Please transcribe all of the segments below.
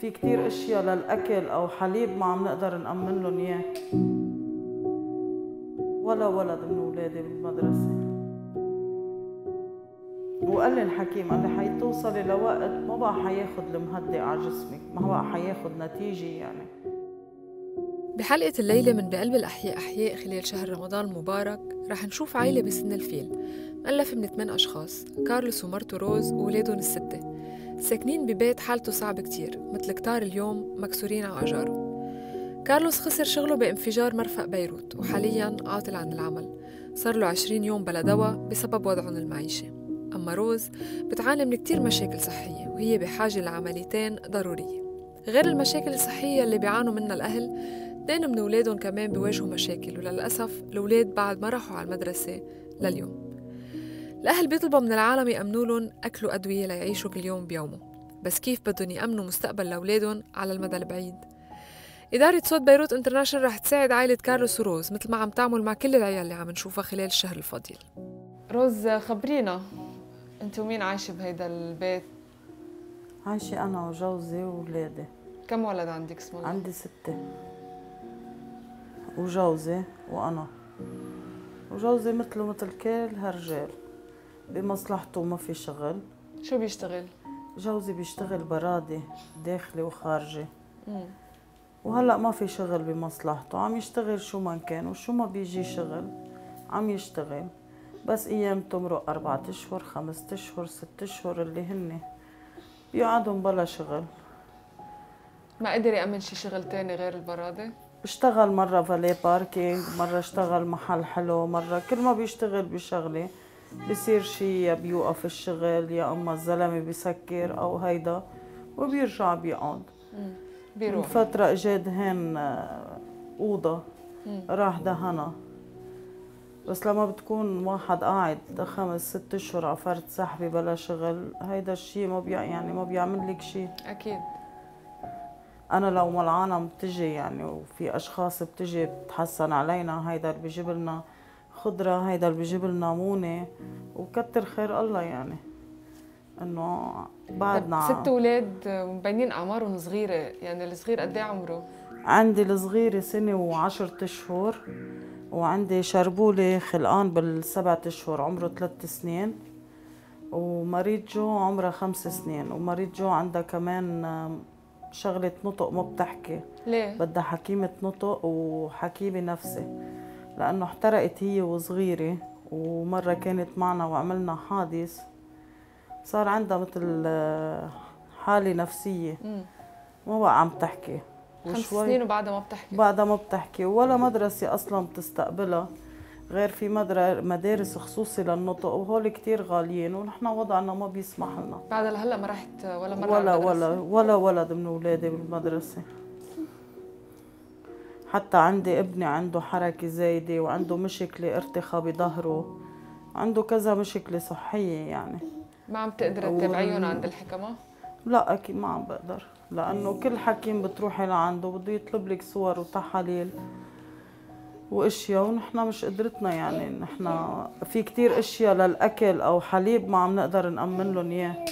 في كتير أشياء للأكل أو حليب ما عم نقدر نأمن لهم إياه. ولا ولد من أولادي بالمدرسة. وقال لي الحكيم قال لي حيتوصلي لوقت ما بقى حياخد المهدئ على جسمك ما بقى حياخد نتيجة يعني. بحلقة الليلة من بقلب الأحياء أحياء خلال شهر رمضان المبارك رح نشوف عائلة بسن الفيل. مؤلفة من ثمان أشخاص كارلوس ومرته روز وولادهم الستة. ساكنين ببيت حالته صعب كتير مثل كتار اليوم مكسورين على أجاره. كارلوس خسر شغله بانفجار مرفق بيروت وحاليا عاطل عن العمل. صار له عشرين يوم بلا دواء بسبب وضعهم المعيشي. أما روز بتعاني من كتير مشاكل صحية وهي بحاجة لعمليتين ضرورية. غير المشاكل الصحية اللي بيعانوا منها الأهل اثنين من أولادهم كمان بيواجهوا مشاكل وللأسف الأولاد بعد ما راحوا على المدرسة لليوم. الأهل بيطلبوا من العالم يأمنوا لهم أكل وأدوية ليعيشوا كل يوم بيومه. بس كيف بدهم يأمنوا مستقبل لأولادهم على المدى البعيد؟ إدارة صوت بيروت انترناشونال رح تساعد عائلة كارلوس وروز مثل ما عم تعمل مع كل العيال اللي عم نشوفها خلال الشهر الفضيل روز خبرينا. انت ومين عايشة بهيدا البيت؟ عايشة أنا وجوزي وولادي. كم ولد عندك اسم الله؟ عندي ستة. وجوزي وأنا. وجوزي مثله مثل كل هالرجال. بمصلحته ما في شغل شو بيشتغل؟ جوزي بيشتغل برادي داخلي وخارجي مم. وهلأ ما في شغل بمصلحته عم يشتغل شو ما كان وشو ما بيجي شغل عم يشتغل بس أيام تمرق أربعة أشهر خمسة أشهر ست أشهر اللي هن بيقعدوا بلا شغل ما قدر يأمن شي شغل تاني غير البرادة؟ اشتغل مرة فالي باركينج مرة اشتغل محل حلو مرة كل ما بيشتغل بشغلة بصير شي يا بيوقف الشغل يا أما الزلمة بيسكر أو هيدا وبيرجع بيقعد. بيروح. من فترة اجى دهن آه، أوضة راح دهنها بس لما بتكون واحد قاعد خمس ست أشهر على فرد سحبي بلا شغل هيدا الشيء ما بيع يعني ما بيعمل لك شيء أكيد. أنا لو ملعانه بتجي يعني وفي أشخاص بتجي بتحسن علينا هيدا اللي بيجيب لنا خضرة هيدا اللي بيجيب لنا مونه وكتر خير الله يعني. إنه بعدنا ست أولاد مبينين أعمارهم صغيرة يعني الصغير قد إيه عمره؟ عندي الصغيرة سنة وعشرة أشهر وعندي شربولة خلقان بالسبعة أشهر عمره ثلاث سنين ومريض جو عمرها خمس سنين ومريض جو عندها كمان شغلة نطق ما بتحكي. ليه؟ بدها حكيمة نطق وحكيمة نفسي. لأنه احترقت هي وصغيرة ومرة كانت معنا وعملنا حادث صار عندها مثل حالة نفسية. ما بقى عم تحكي. خمس سنين وبعدها ما بتحكي. بعدها ما بتحكي. ولا مدرسة أصلا بتستقبلها غير في مدارس خصوصي للنطق وهول كتير غاليين ونحن وضعنا ما بيسمح لنا. بعد لهلأ ما رحت ولا مرة ولا ولا ولا ولد من أولادي بالمدرسة. حتى عندي ابني عنده حركة زايدة وعنده مشكلة ارتخاء بظهره. عنده كذا مشكلة صحية يعني. ما عم تقدر تتابعيهم عند الحكمة؟ لا أكيد ما عم بقدر. لأنه كل حكيم بتروحي لعنده بده يطلب لك صور وتحاليل وأشياء ونحن مش قدرتنا يعني. نحن في كتير أشياء للأكل أو حليب ما عم نقدر نأمن لهم إياه.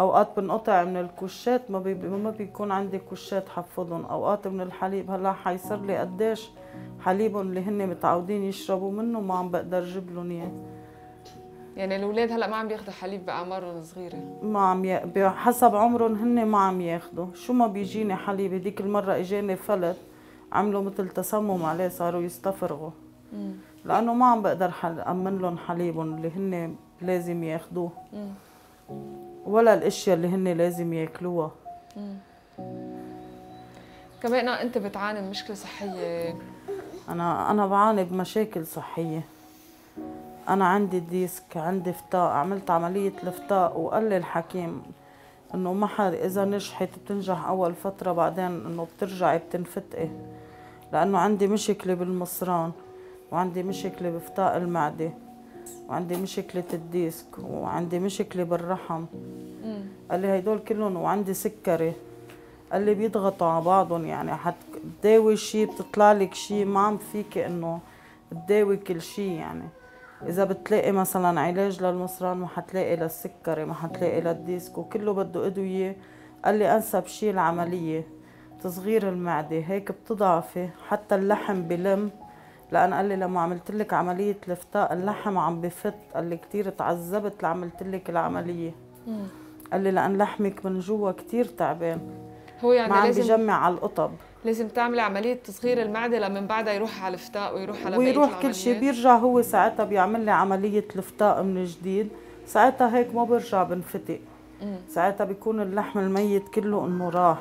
أوقات بنقطع من الكوشات ما بي ما بيكون عندي كوشات حفظهم. أوقات من الحليب هلأ حيصير لي قديش حليبهم اللي هن متعودين يشربوا منه ما عم بقدر أجيب لهم إياه. يعني الأولاد هلأ ما عم بياخذوا حليب باعمارهم صغيرة. ما عم ي... بحسب عمرهم هن ما عم ياخذوا شو ما بيجيني حليب هذيك المرة إجاني فلت عملوا مثل تسمم عليه صاروا يستفرغوا. لأنه ما عم بقدر حل... أمن لهم حليبهم اللي هن لازم ياخذوه ولا الأشياء اللي هن لازم ياكلوها. كمان أنت بتعاني من مشكلة صحية. أنا أنا بعاني بمشاكل صحية. أنا عندي ديسك عندي فتاء عملت عملية الفتاء وقال لي الحكيم إنه ما حد إذا نجحت بتنجح أول فترة بعدين إنه بترجعي بتنفتقي. لأنه عندي مشكلة بالمصران وعندي مشكلة بفتاق المعدة. وعندي مشكلة ال disque وعندي مشكلة بالرحم. قال لي هدول كلهم وعندي سكري. قال لي بيضغطوا على بعضهم يعني حتداوي شيء بتطلع لك شيء ما عم فيك إنه تداوي كل شيء يعني. إذا بتلاقي مثلا علاج للمصران ما حتلاقي للسكري ما حتلاقي لل disque وكله بده إدوية. قال لي أنسب شيء العملية تصغير المعدة هيك بتضعفي حتى اللحم بلم. لأن قال لي لما عملت لك عملية الفتاء اللحم عم بفت. قال لي كثير تعذبت لعملت لك العملية. مم. قال لي لأن لحمك من جوا كثير تعبان. هو يعني ما عم لازم بجمع على القطب. لازم تعملي عملية تصغير المعدة لمن بعدها يروح على الفتاء ويروح على ويروح كل شيء. بيرجع هو ساعتها بيعمل لي عملية الفتاء من جديد. ساعتها هيك ما برجع بنفتق. ساعتها بيكون اللحم الميت كله إنه راح.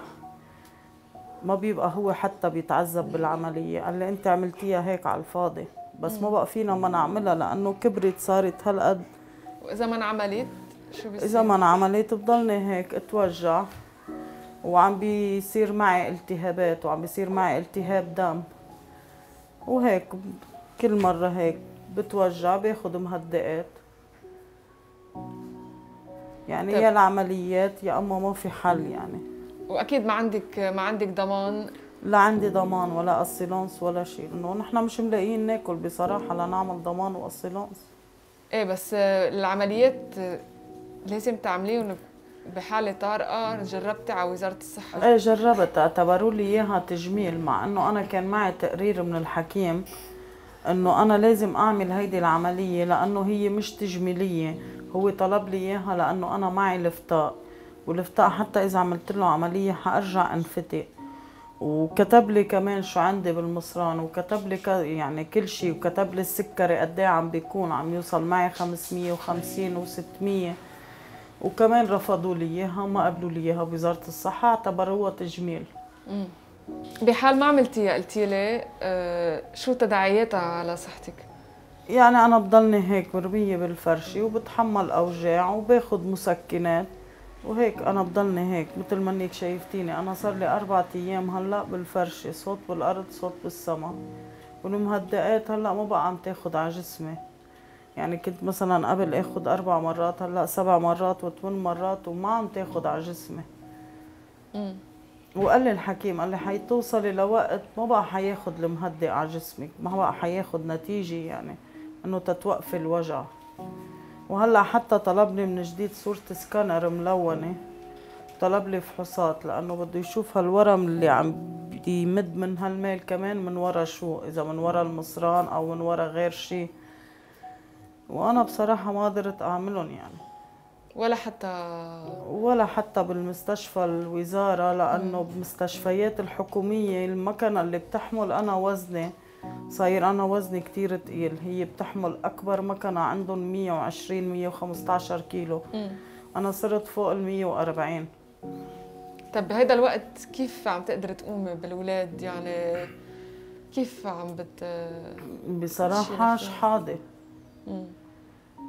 ما بيبقى هو حتى بيتعذب بالعملية. قال لي أنت عملتيها هيك على الفاضي بس ما بقى فينا ما نعملها لأنه كبرت صارت هالقد. وإذا ما انعملت شو بيصير؟ إذا ما انعملت بضلني هيك أتوجع وعم بيصير معي التهابات وعم بيصير معي التهاب دم. وهيك كل مرة هيك بتوجع باخد مهدئات. يعني طيب. يا العمليات يا أما ما في حل يعني. وأكيد ما عندك ما عندك ضمان. لا عندي ضمان ولا اسيلانس ولا شيء انه نحن مش ملاقيين ناكل بصراحة لنعمل ضمان واسيلانس إيه بس آه، العمليات آه، لازم تعمليهم بحالة طارئة. جربتي على وزارة الصحة؟ إيه جربت. اعتبروا لي إياها تجميل مع إنه أنا كان معي تقرير من الحكيم إنه أنا لازم أعمل هيدي العملية لأنه هي مش تجميلية. هو طلب لي إياها لأنه أنا معي الفتاء والفتاء حتى إذا عملت له عملية حأرجع انفتق وكتب لي كمان شو عندي بالمصران وكتب لي ك- يعني كل شيء وكتب لي السكري قد إيه عم بيكون عم يوصل معي 550 و600 وكمان رفضوا لي إياها ما قبلوا لي إياها بوزارة الصحة اعتبروها تجميل مم. بحال ما عملتيها قلتي لي آه، شو تداعياتها على صحتك؟ يعني أنا بضلني هيك مرمية بالفرشة وبتحمل أوجاع وباخد مسكنات وهيك أنا بضلني هيك مثل ما انك شايفتيني. أنا صار لي أربع أيام هلأ بالفرشة صوت بالأرض صوت بالسما. والمهدئات هلأ ما بقى عم تاخد على جسمي. يعني كنت مثلا قبل آخد أربع مرات هلأ سبع مرات وثمان مرات وما عم تاخد على جسمي. وقال لي الحكيم قال لي حيتوصلي لوقت ما بقى حياخد المهدئ على جسمك ما بقى حياخد نتيجة يعني إنه تتوقفي الوجع. وهلا حتى طلبني من جديد صورة سكانر ملونة. طلب لي فحوصات لأنه بده يشوف هالورم اللي عم يمد من هالميل كمان من ورا شو إذا من ورا المصران أو من ورا غير شيء وأنا بصراحة ما قدرت أعملهم يعني. ولا حتى ولا حتى بالمستشفى الوزارة لأنه بالمستشفيات الحكومية المكنة اللي بتحمل أنا وزني. صاير أنا وزني كتير تقيل هي بتحمل أكبر مكنة عندهم 120 115 كيلو. مم. أنا صرت فوق ال 140 طب بهيدا الوقت كيف عم تقدري تقومي بالولاد؟ يعني كيف عم بت بصراحة شيلة. شحاضة.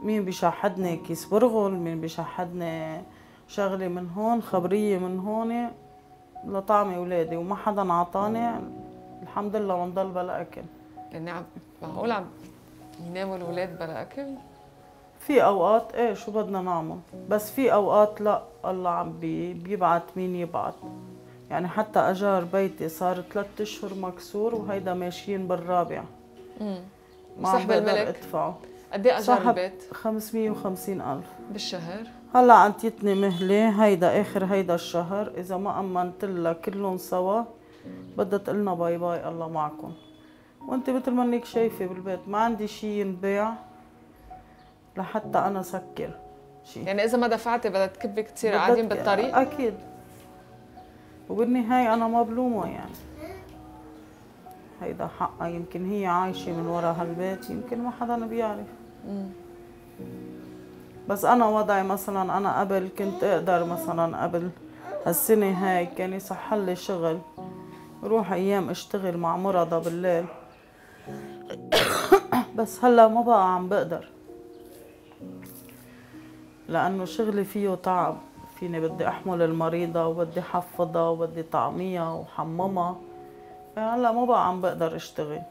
مين بيشحدني كيس برغل؟ مين بيشحدني شغلة من هون خبرية من هون؟ لطعمي ولادي وما حدا عطاني. الحمد لله منضل بلا أكل. يعني عم معقول عم يناموا الولاد بلا أكل؟ في أوقات إيه شو بدنا نعمل؟ بس في أوقات لا الله عم بي بيبعت مين يبعت. يعني حتى أجار بيتي صار ثلاث أشهر مكسور وهيدا ماشيين بالرابع. امم ما عم صاحب بقدر الملك؟ أدفعه. قد إيه أجار البيت؟ 550 ألف. بالشهر؟ هلأ عطيتني مهلة هيدا آخر هيدا الشهر. إذا ما أمنت لها كلهم سوا بدها تقلنا bye bye الله معكم. وأنت مثل ما انك شايفة بالبيت ما عندي شيء ينباع لحتى أنا سكر شيء يعني إذا ما دفعتي بدها تكبك تصير قاعدين بالطريق؟ أكيد. وبالنهاية أنا ما بلومها يعني. هيدا حقها يمكن هي عايشة من ورا هالبيت يمكن ما حدا بيعرف. بس أنا وضعي مثلا أنا قبل كنت أقدر مثلا قبل هالسنة هاي كان يصح لي شغل. روح أيام أشتغل مع مرضى بالليل. بس هلا ما بقى عم بقدر. لأنه شغلي فيه تعب فيني بدي أحمل المريضة وبدي حفظها وبدي طعميها وحممها. هلا ما بقى عم بقدر أشتغل.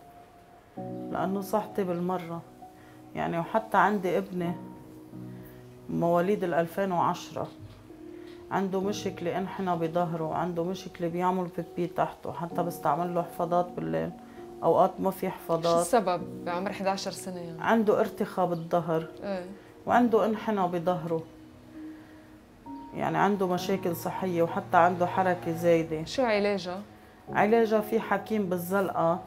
لأنه صحتي بالمرة. يعني وحتى عندي ابني مواليد ال 2010 عنده مشكلة انحنى بظهره وعنده مشكلة بيعمل بيبي تحته. حتى بستعمل له حفاضات بالليل. أوقات ما في شو حفاضات السبب؟ بعمر 11 سنة يعني؟ عنده ارتخاء بالظهر. إيه. وعنده انحنى بظهره. يعني عنده مشاكل صحية وحتى عنده حركة زايدة. شو علاجها؟ علاجها في حكيم بالزلقة.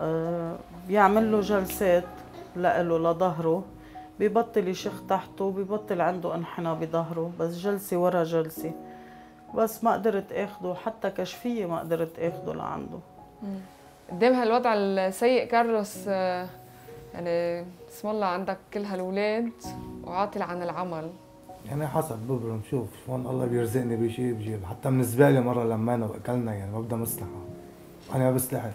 آه، بيعمل له جلسات لإله لظهره. ببطل يشخ تحته ببطل عنده انحناء بظهره بس جلسة ورا جلسة. بس ما قدرت أخده حتى كشفية ما قدرت أخده لعنده. قدام هالوضع السيء كارلوس آه، يعني اسم الله عندك كل هالولاد وعاطل عن العمل. يعني حسب ببرم شوف شلون الله بيرزقني بشيء بجيب. حتى بالنسبة لي مرة لمينا وأكلنا يعني ببدا مصلحة. أنا ما بستحي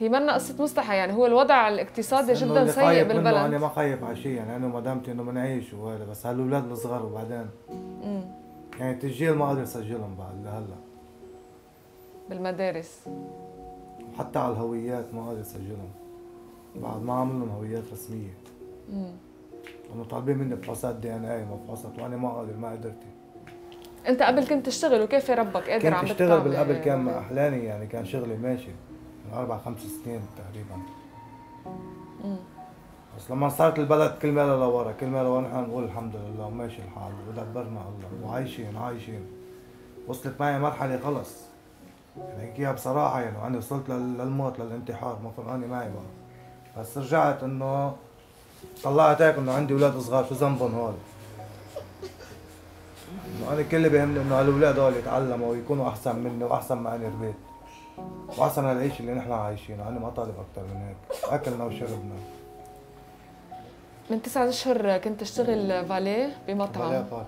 هي منا قصة مصلحة يعني هو الوضع الاقتصادي إنه جدا سيء بالبلد. ما خايف على شيء يعني أنا ومدامتي إنه بنعيش وهذا بس هالولاد الصغار وبعدين. مم. يعني تسجيل ما قادر أسجلهم بعد لهلا. بالمدارس. وحتى على الهويات ما قادر أسجلهم. بعد ما عامل لهم هويات رسمية. مم. انه طالبين مني فحوصات دي إن اي مفحوصات وأنا ما قادر ما قدرت. أنت قبل كنت تشتغل وكيف ربك قادر عم كنت اشتغل بالقبل كان مع أحلامي يعني كان شغلي ماشي. من أربع خمس سنين تقريبا. مم. بس لما صارت البلد كل ماله لورا كل ماله لورا نحن نقول الحمد لله وماشي الحال ودبرنا الله وعايشين عايشين. وصلت معي مرحلة خلص. يعني بصراحة يعني أنا وصلت لل- للموت للانتحار ما فرقاني معي بقى بس رجعت إنه طلعت هيك إنه عندي أولاد صغار شو ذنبهم هول؟ إنه أنا كل اللي بيهمني إنه هالأولاد هول يتعلموا ويكونوا أحسن مني وأحسن ما أنا ربيت واحسن من العيش اللي نحن عايشينه أنا ما طالب أكثر من هيك؟ أكلنا وشربنا. من تسعة أشهر كنت تشتغل فاليه بمطعم. باركينج.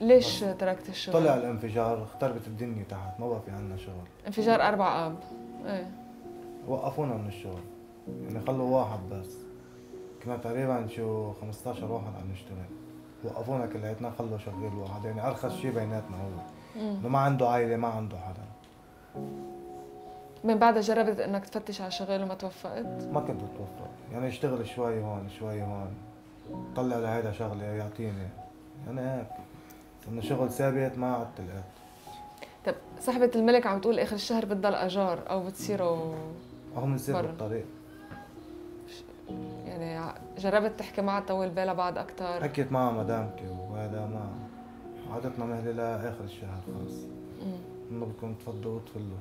ليش تركت الشغل؟ طلع الانفجار اختربت الدنيا تحت ما بقى في عنا شغل. انفجار أربع آب. إيه. وقفونا من الشغل. يعني خلوا واحد بس. كنا تقريبا شو 15 واحد عم نشتغل. وقفونا كلياتنا خلوا شغال واحد. يعني أرخص شيء بيناتنا هو. إنه ما عنده عائلة ما عنده حدا. من بعدها جربت إنك تفتش على شغل وما توفقت؟ ما كنت اتوفق يعني اشتغل شوي هون شوي هون. طلع لهيدا شغلة يعطيني. يعني هيك. إنه شغل ثابت ما عدت لقيت. طب صاحبة الملك عم تقول آخر الشهر بدها الاجار أو بتصيروا هو بنصير. بالطريق يعني جربت تحكي معها تطول بالها بعد أكثر حكيت مع مدامتي وهذا ما عادتنا مهلة لآخر الشهر خلص. انه بدكم تفضوا وتفلوا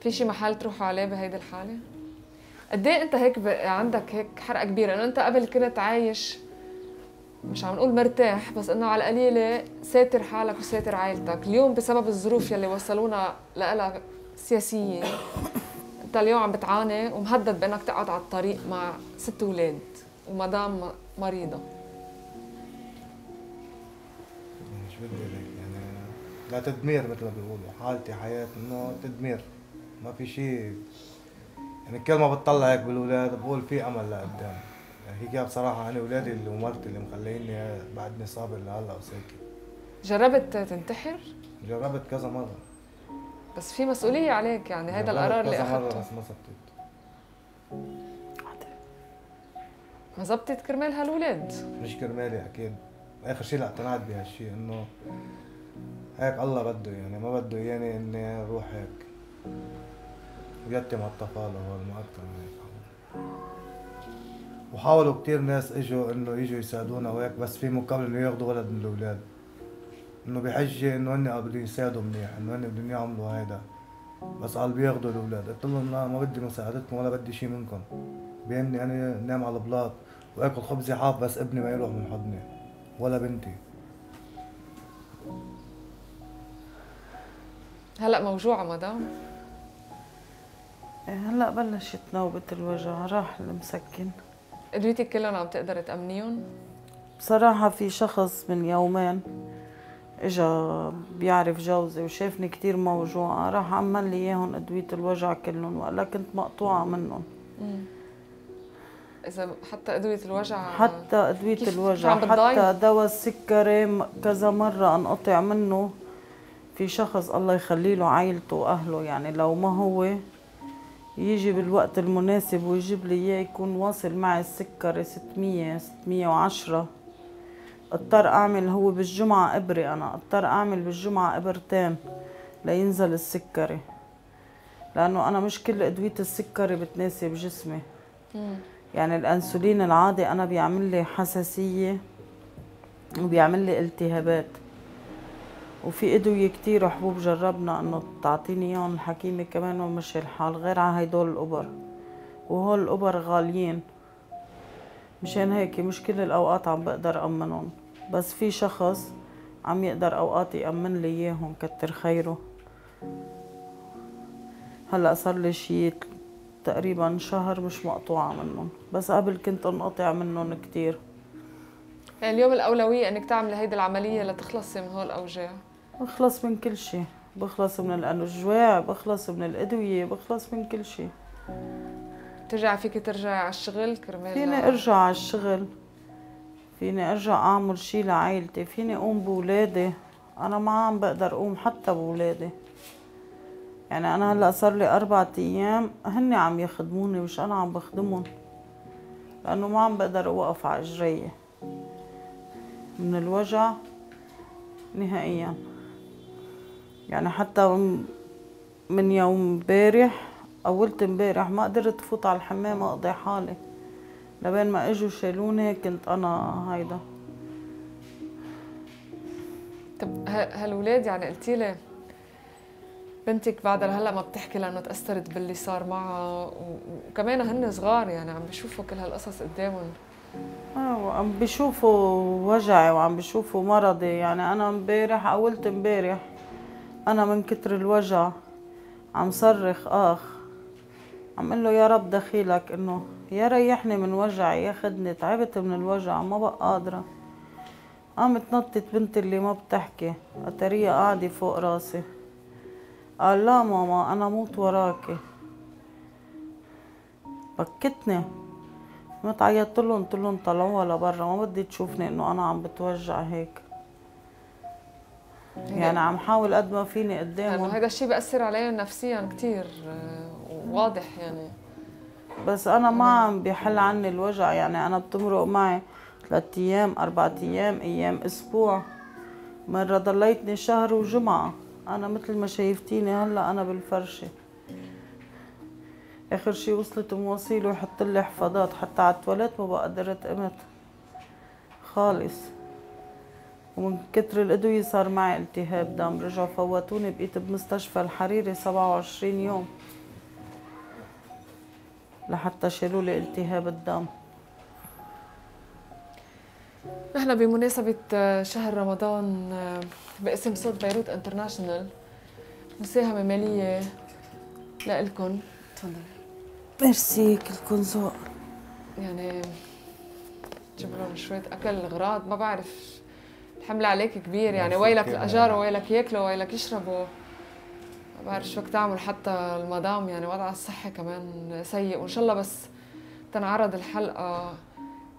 في شي محل تروحوا عليه بهيدي الحالة؟ قد إيه أنت هيك ب... عندك هيك حرقة كبيرة؟ إنه أنت قبل كنت عايش مش عم نقول مرتاح بس إنه على القليلة ساتر حالك وساتر عائلتك، اليوم بسبب الظروف يلي وصلونا لها سياسيين أنت اليوم عم بتعاني ومهدد بأنك تقعد على الطريق مع ست أولاد ومدام م- مريضة. يعني شو بدي لا تدمير مثل ما بيقولوا. حالتي حياة إنه تدمير. ما في شيء يعني كل ما بتطلع هيك بالأولاد بقول في أمل لقدام. يعني هيك بصراحة أنا أولادي اللي ومرتي اللي مخليني بعدني صابر لهلا وساكت جربت تنتحر؟ جربت كذا مرة. بس في مسؤولية عليك يعني هذا القرار اللي كذا أخذته. بس ما زبطت ما زبطت كرمال هالولاد؟ مش كرمالي أكيد. آخر شيء لا اقتنعت بهالشيء إنه هيك الله بده يعني ما بده اياني إني أروح هيك. ويتم هالطفاله هول ما أكثر من هيك. وحاولوا كتير ناس إجوا إنه يجوا يساعدونا وهيك بس في مقابل إنه ياخذوا ولد من الأولاد. إنه بحجة إنه هن بدهم يساعدوا منيح إنه هن بدهم يعملوا هيدا. بس قال بياخذوا الأولاد. قلت لهم لا ما بدي مساعدتكم ولا بدي شيء منكم. بيهمني أنا نام على البلاط وآكل خبزي حاف بس ابني ما يروح من حضني ولا بنتي. هلا موجوعة مدام. إيه، هلا بلشت نوبة الوجع راح المسكن. ادويتك كلهم عم تقدر تأمنيهم؟ بصراحة في شخص من يومين إجا بيعرف جوزي وشافني كتير موجوعة راح عمل لي إياهم أدوية الوجع كلهم وقال كنت مقطوعة منهم. إذا حتى أدوية الوجع حتى أدوية الوجع؟ حتى دواء السكري كذا مرة أنقطع منه. في شخص الله يخلي له عائلته وأهله. يعني لو ما هو يجي بالوقت المناسب ويجيب لي إياه يكون واصل معي السكري 600 610 اضطر أعمل هو بالجمعة ابرة أنا اضطر أعمل بالجمعة إبرتين لينزل السكري لأنه أنا مش كل أدوية السكري بتناسب جسمي. يعني الأنسولين العادي أنا بيعمل لي حساسية وبيعمل لي التهابات. وفي ادوية كتير وحبوب جربنا إنه تعطيني إياهم الحكيمة كمان ومشي الحال غير عن هيدول الابر وهول الابر غاليين. مشان هيك مش كل الأوقات عم بقدر امنهم بس في شخص عم يقدر أوقات يأمن لي إياهم كتر خيره. هلأ صار لي شي تقريبا شهر مش مقطوعة منهم. بس قبل كنت انقطع منهم كتير. يعني اليوم الأولوية إنك تعملي هيدي العملية لتخلصي من هول الأوجاع. بخلص من كل شيء بخلص من الأنواع بخلص من الأدوية بخلص من كل شيء ترجعي فيك ترجعي على الشغل كرمال؟ فيني أرجع على الشغل. فيني أرجع أعمل شي لعائلتي. فيني أقوم بولادي. أنا ما عم بقدر أقوم حتى بولادي. يعني أنا هلأ صار لي أربع أيام هن عم يخدموني مش أنا عم بخدمهم. لأنه ما عم بقدر أوقف على إجري. من الوجع نهائيا. يعني حتى من يوم امبارح أولت امبارح ما قدرت فوت على الحمام أقضي حالي. لبين ما إجوا شالوني كنت أنا هيدا. طب هالولاد يعني قلتي لي بنتك بعد هلا ما بتحكي لأنه تأثرت باللي صار معها وكمان هن صغار يعني عم بيشوفوا كل هالقصص قدامهم. أيوه عم بيشوفوا وجعي وعم بيشوفوا مرضي. يعني أنا امبارح قولت امبارح أنا من كتر الوجع عم صرخ آخ عم قل له يا رب دخيلك إنه يا ريحني من وجعي ياخدني تعبت من الوجع ما بقى قادرة. قامت نطت بنتي اللي ما بتحكي اتريها قاعدة فوق راسي. قال لا ماما أنا موت وراكي. بكتني. ما تعيطت لهم قلت لهم طلعوها لبرا ما بدي تشوفني إنه أنا عم بتوجع هيك. يعني عم حاول قد ما فيني قدامهم. يعني هذا الشيء بأثر عليهم نفسيا كثير واضح يعني. بس أنا ما عم بيحل عني الوجع يعني أنا بتمرق معي ثلاث أيام أربع أيام أيام أسبوع. مرة ضليتني شهر وجمعة. أنا مثل ما شايفتيني هلأ أنا بالفرشة. آخر شي وصلت مواصيل ويحط لي حفاضات حتى على التواليت ما بقى قدرت قمت خالص. ومن كتر الأدوية صار معي التهاب دم. رجعوا فوتوني بقيت بمستشفى الحريري 27 يوم لحتى شالوا لي التهاب الدم. نحن بمناسبة شهر رمضان باسم صوت بيروت انترناشونال مساهمة مالية لإلكم تفضلي ميرسي كلكم ذوق. يعني جيب لهم شوية أكل أغراض ما بعرف. الحمل عليك كبير يعني. ويلك الأجار ويلك ياكلوا ويلك يشربوا. ما بعرف شو بدك تعمل حتى المدام يعني. وضعها الصحي كمان سيء. وإن شاء الله بس تنعرض الحلقة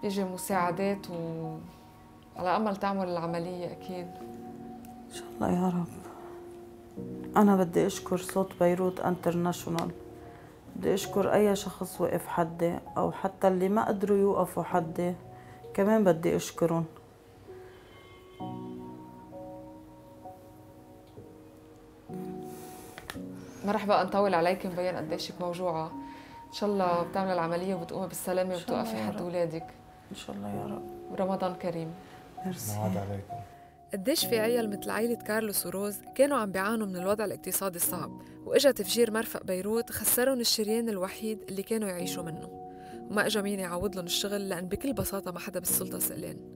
يجي مساعدات و على أمل تعمل العملية أكيد. إن شاء الله يا رب. أنا بدي أشكر صوت بيروت انترناشونال. بدي أشكر أي شخص وقف حدي أو حتى اللي ما قدروا يوقفوا حدي كمان بدي أشكرهم. ما رح بقى نطول عليك مبين قديشك موجوعة. إن شاء الله بتعمل العملية وبتقومي بالسلامة وبتوقفي حد أولادك إن شاء الله يا رب. رمضان كريم. ميرسي. عليكم. قديش في عيال مثل عائلة كارلوس وروز كانوا عم بيعانوا من الوضع الاقتصادي الصعب وإجا تفجير مرفق بيروت خسرهم الشريان الوحيد اللي كانوا يعيشوا منه. وما إجا مين يعوض لهم الشغل لأن بكل بساطة ما حدا بالسلطة سألان.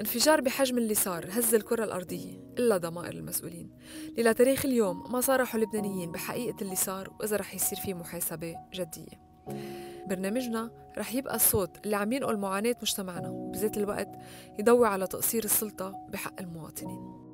انفجار بحجم اللي صار هز الكرة الأرضية إلا ضمائر المسؤولين. اللي لتاريخ اليوم ما صارحوا اللبنانيين بحقيقة اللي صار وإذا رح يصير في محاسبة جدية. برنامجنا رح يبقى الصوت اللي عم ينقل معاناة مجتمعنا وبذات الوقت يضوي على تقصير السلطة بحق المواطنين.